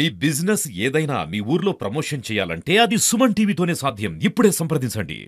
మీ business ఏదైనా మీ ఊర్లో promotion చేయాలంటే అది సుమన్ టీవీతోనే సాధ్యం. ఇప్పుడే సంప్రదించండి.